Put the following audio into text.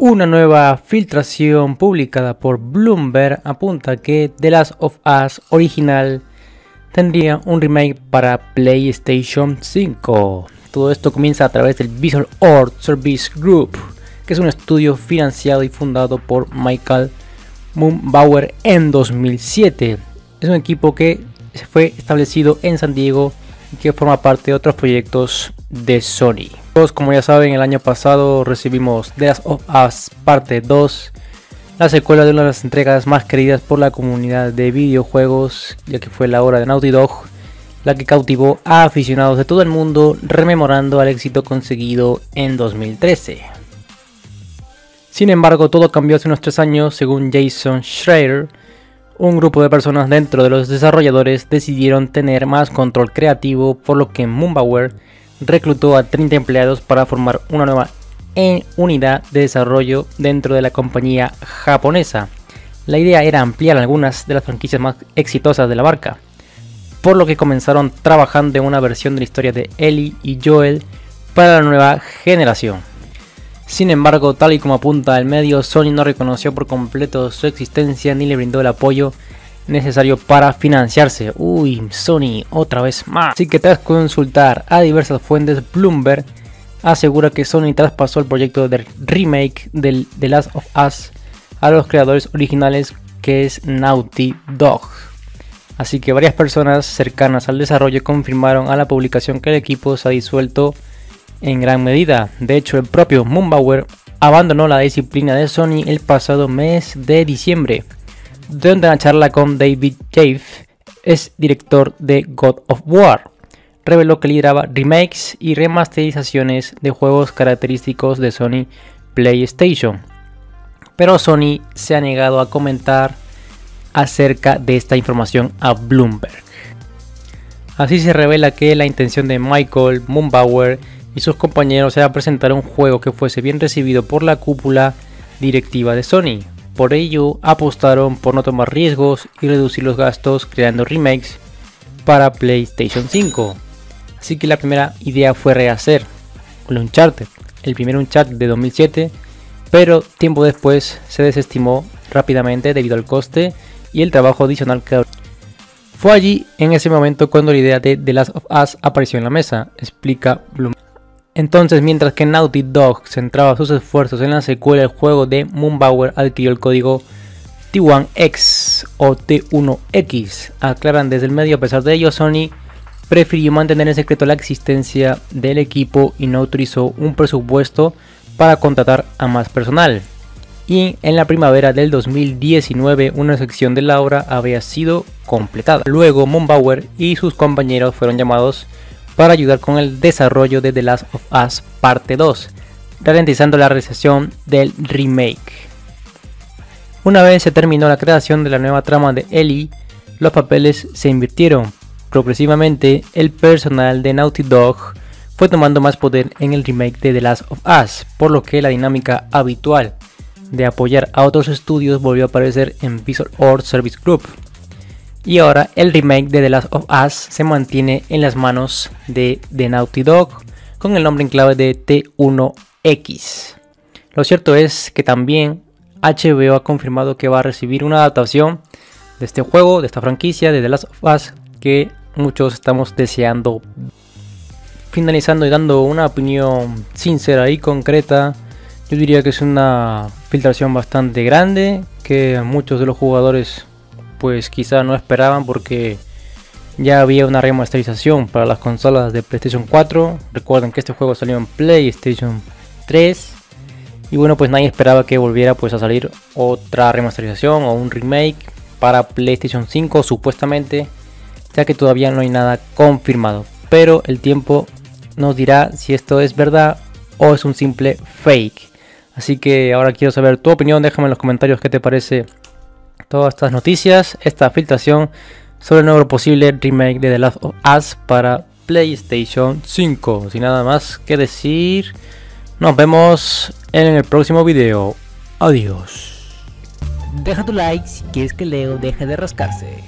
Una nueva filtración publicada por Bloomberg apunta que The Last of Us original tendría un remake para PlayStation 5. Todo esto comienza a través del Visual Art Service Group, que es un estudio financiado y fundado por Michael Moonbauer en 2007. Es un equipo que fue establecido en San Diego y que forma parte de otros proyectos de Sony. Como ya saben, el año pasado recibimos The Last of Us Parte 2, la secuela de una de las entregas más queridas por la comunidad de videojuegos, ya que fue la hora de Naughty Dog, la que cautivó a aficionados de todo el mundo, rememorando al éxito conseguido en 2013. Sin embargo, todo cambió hace unos tres años, según Jason Schreier, un grupo de personas dentro de los desarrolladores decidieron tener más control creativo, por lo que Moonbauer reclutó a 30 empleados para formar una nueva unidad de desarrollo dentro de la compañía japonesa. La idea era ampliar algunas de las franquicias más exitosas de la marca, por lo que comenzaron trabajando en una versión de la historia de Ellie y Joel para la nueva generación. Sin embargo, tal y como apunta el medio, Sony no reconoció por completo su existencia ni le brindó el apoyo necesario para financiarse. Uy, Sony, otra vez más. Así que tras consultar a diversas fuentes, Bloomberg asegura que Sony traspasó el proyecto de remake del The Last of Us a los creadores originales que es Naughty Dog. Así que varias personas cercanas al desarrollo confirmaron a la publicación que el equipo se ha disuelto en gran medida. De hecho, el propio Moonbauer abandonó la disciplina de Sony el pasado mes de diciembre. Durante una charla con David Jaffe, es director de God of War, reveló que lideraba remakes y remasterizaciones de juegos característicos de Sony PlayStation. Pero Sony se ha negado a comentar acerca de esta información a Bloomberg. Así se revela que la intención de Michael Moonbauer y sus compañeros era presentar un juego que fuese bien recibido por la cúpula directiva de Sony, por ello, apostaron por no tomar riesgos y reducir los gastos creando remakes para PlayStation 5. Así que la primera idea fue rehacer el Uncharted, el primer Uncharted de 2007, pero tiempo después se desestimó rápidamente debido al coste y el trabajo adicional que fue allí en ese momento cuando la idea de The Last of Us apareció en la mesa, explica Bloom. Entonces, mientras que Naughty Dog centraba sus esfuerzos en la secuela del juego de Moonbauer adquirió el código T1X o T1X. Aclaran desde el medio, a pesar de ello, Sony prefirió mantener en secreto la existencia del equipo y no autorizó un presupuesto para contratar a más personal. Y en la primavera del 2019 una sección de la obra había sido completada. Luego Moonbauer y sus compañeros fueron llamados para ayudar con el desarrollo de The Last of Us Parte 2, ralentizando la realización del remake. Una vez se terminó la creación de la nueva trama de Ellie, los papeles se invirtieron. Progresivamente, el personal de Naughty Dog fue tomando más poder en el remake de The Last of Us, por lo que la dinámica habitual de apoyar a otros estudios volvió a aparecer en Visual Art Service Group, y ahora el remake de The Last of Us se mantiene en las manos de The Naughty Dog con el nombre en clave de T1X. Lo cierto es que también HBO ha confirmado que va a recibir una adaptación de este juego, de esta franquicia, de The Last of Us, que muchos estamos deseando. Finalizando y dando una opinión sincera y concreta, yo diría que es una filtración bastante grande, que muchos de los jugadores pues quizá no esperaban porque ya había una remasterización para las consolas de PlayStation 4. Recuerden que este juego salió en PlayStation 3. Y bueno, pues nadie esperaba que volviera pues a salir otra remasterización o un remake para PlayStation 5 supuestamente, ya que todavía no hay nada confirmado. Pero el tiempo nos dirá si esto es verdad o es un simple fake. Así que ahora quiero saber tu opinión, déjame en los comentarios qué te parece todas estas noticias, esta filtración sobre el nuevo posible remake de The Last of Us para PlayStation 5. Sin nada más que decir, nos vemos en el próximo video. Adiós. Deja tu like si quieres que Leo deje de rascarse.